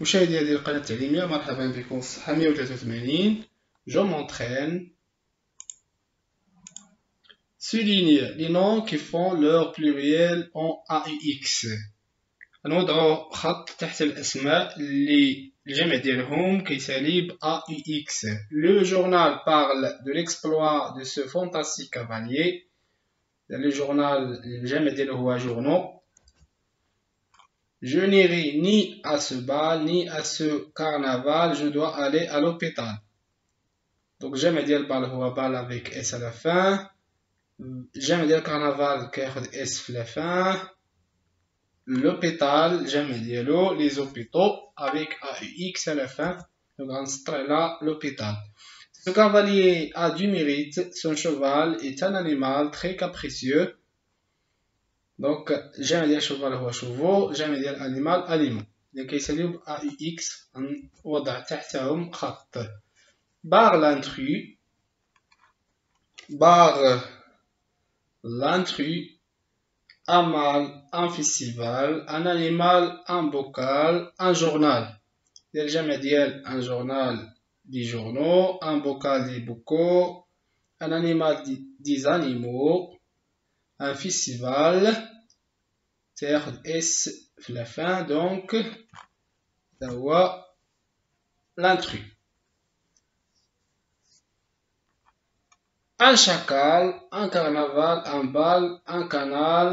مشاهدي هذه القناة التعليمية مرحبا بكم في الصفحة 183 جو m'entraîne Souligne les noms qui font leur pluriel en AUX نوضعوا خط تحت الأسماء اللي الجمع ديالهم كيسالي ب AUX Le journal parle de l'exploit de ce fantastique cavalier Le journal الجمع ديالو هو journaux je n'irai ni à ce bal, ni à ce carnaval, je dois aller à l'hôpital. Donc j'aime dire le bal ou bal avec S à la fin. J'aime dire le carnaval qui S à la fin. L'hôpital, j'aime dire les hôpitaux avec AEX à la fin. Le grand là, l'hôpital. Ce cavalier a du mérite, son cheval est un animal très capricieux دونك الجمع ديال شوفال هو شوفو الجمع ديال انيمال اليمون اللي كيساليو ب ا يو اكس نوضع تحتهم خط بار لانترو بار لانترو un mâle, un festival, un animal, un bocal, un journal. ديال الجمع ديال un journal des journaux, un bocal des bocaux, un animal des animaux, un festival تاخد اس في la fin donc ça هو l'intrus un chacal un carnaval un bal un canal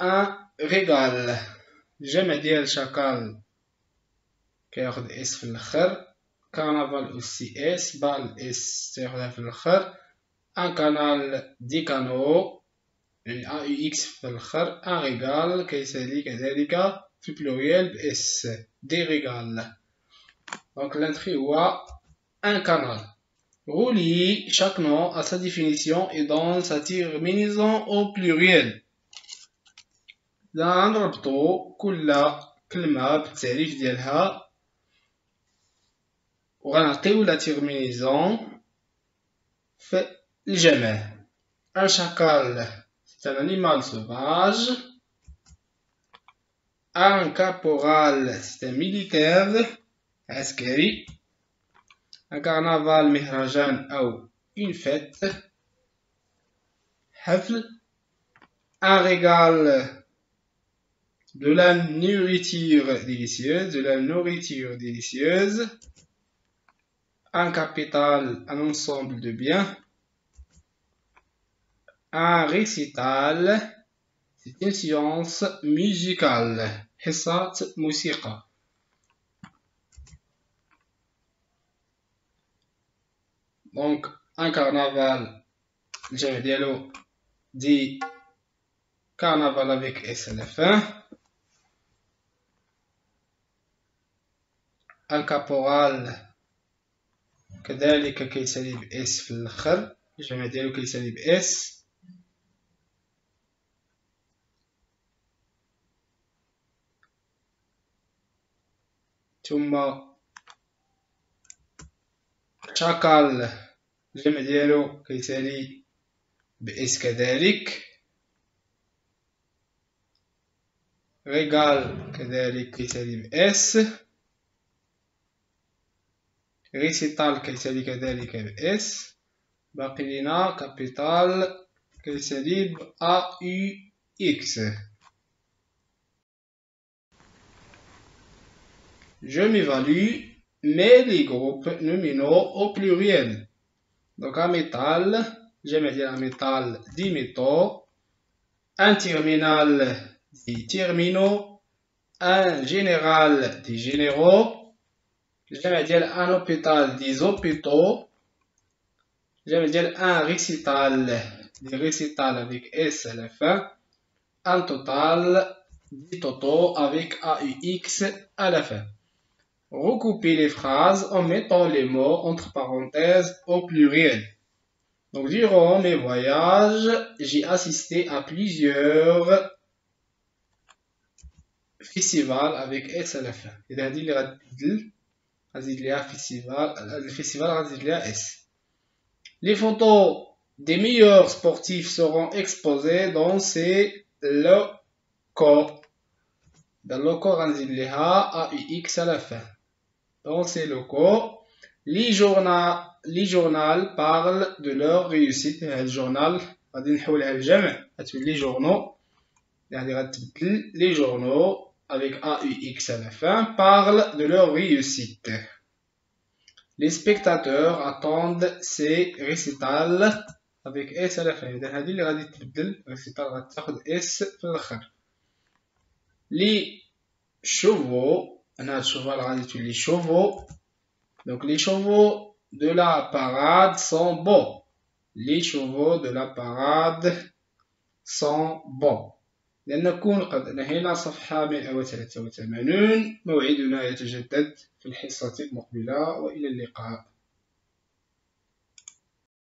un régal الجمع ديال شاكال كياخد اس في الاخر كارنفال او سي اس بال اس تاخدها في الاخر ان كانال دي كانو يعني ا يو اكس في الاخر ان ريغال كيسالي كذلك في بلوريال ب اس دي ريغال دونك لانتري هو ان كانال Roulier, chaque nom a sa définition et donne sa terminaison au pluriel. نربطو كل كلمة بالتعريف ديالها وغنعطيو لا تيرمينيزون في الجمع ان شاكال C'est un animal sauvage. Un caporal, c'est un militaire. Askari. Un carnaval mihrajan ou une fête. Un régal de la nourriture délicieuse, de la nourriture délicieuse. Un capital, un ensemble de biens Un récital, c'est une science musicale. حصة موسيقى. Donc, un carnaval, j'avais dialogue dit carnaval avec S à la fin. Un caporal كذلك كيسالي ب S في الآخر الجمع ديالو كيسالي ب ثم شاكال الجمع ديالو كيسالي بإس كذلك. ريغال كذلك كيسالي بإس. ريسيتال كيسالي كذلك بإس. باقي لينا كابيتال كيسالي ب أ يو إكس. Je m'évalue, mais les groupes nominaux au pluriel. Donc un métal, j'aime dire un métal, 10 métaux. Un terminal, des terminaux. Un général, des généraux. J'aime dire un hôpital, des hôpitaux. J'aime dire un récital, des récitals avec S à la fin. Un total, des totaux avec AUX à la fin. Recouper les phrases en mettant les mots entre parenthèses au pluriel. Donc, durant mes voyages, j'ai assisté à plusieurs festivals avec S à la fin. Le festival S. Les photos des meilleurs sportifs seront exposées dans ces locaux. Dans le locaux, à UX à la fin. Dans ces locaux. Les les journal parlent de leur réussite. Le journal, les journaux, les journaux avec AUX à la fin parlent de leur réussite. Les spectateurs attendent ces récitals avec S à la fin. Les chevaux, هنا الشوفال غادي تولي شوفو دونك لي شوفو دو لا باراد سون بون لي شوفو دو لا باراد سون بون لأن نكون قد أنهينا صفحة 183 موعدنا يتجدد في الحصة المقبلة. وإلى اللقاء.